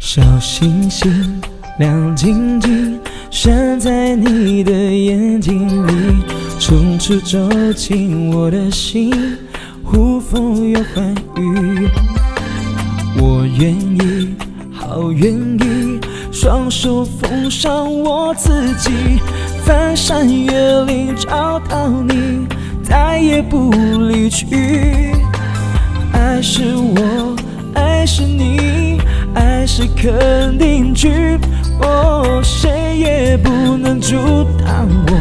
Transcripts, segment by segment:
小星星亮晶晶，闪在你的眼睛里，从此走进我的心，呼风又唤雨。我愿意，好愿意，双手奉上我自己，翻山越岭找到你，再也不离去。爱是我，爱是你。是肯定句，哦，谁也不能阻挡我，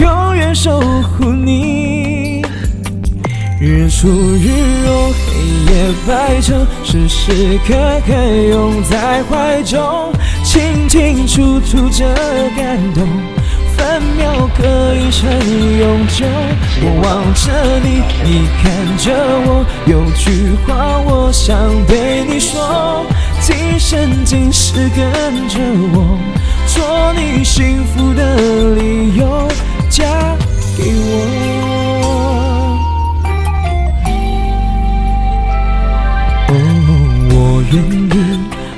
永远守护你。日出日落，黑夜白昼，时时刻刻拥在怀中，清清楚楚这感动。分秒可以成永久。我望着你，你看着我，有句话我想对你说：曾经是跟着我，做你幸福的理由，嫁给我。哦，我愿意，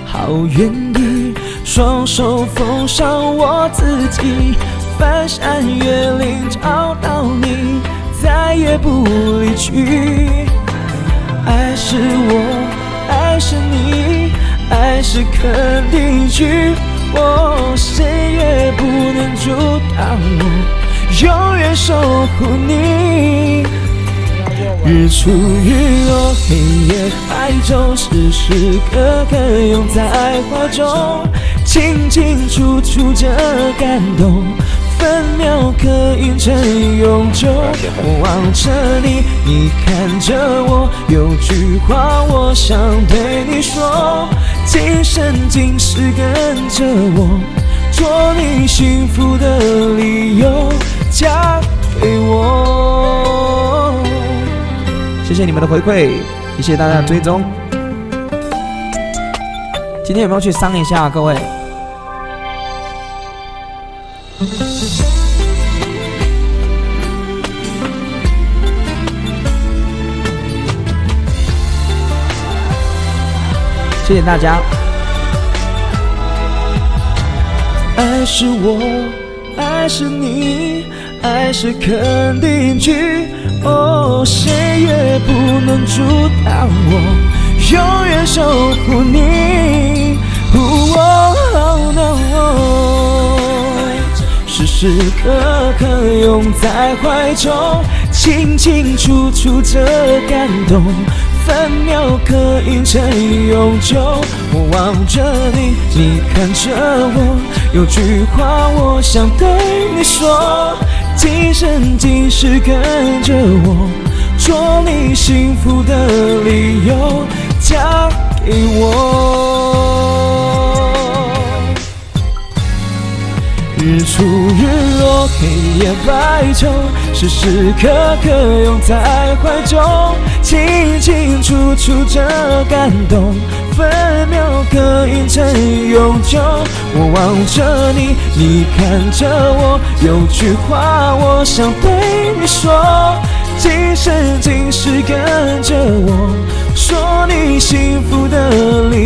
好愿意，双手奉上我自己。翻山越岭找到你，再也不离去。爱是我，爱是你，爱是肯定句，我谁也不能阻挡我，永远守护你。日出日落，黑夜白昼，时时刻刻拥在怀中，清清楚楚这感动。分秒可印成永久。我望着你，你看着我，有句话我想对你说：今生今世跟着我，做你幸福的理由，嫁给我。谢谢你们的回馈，谢谢大家的追踪。今天有没有去伤一下各位？谢谢大家。爱是我，爱是你，爱是肯定句，哦，谁也不能阻挡我，永远守护你。哦，no，时时刻刻拥在怀中，清清楚楚这感动。分秒可印成永久。我望着你，你看着我，有句话我想对你说：今生今世跟着我，做你幸福的理由，嫁给我。日出日落，黑夜白昼，时时刻刻拥在怀中，清清楚楚这感动，分秒可印成永久。我望着你，你看着我，有句话我想对你说：今生今世跟着我，说你幸福的理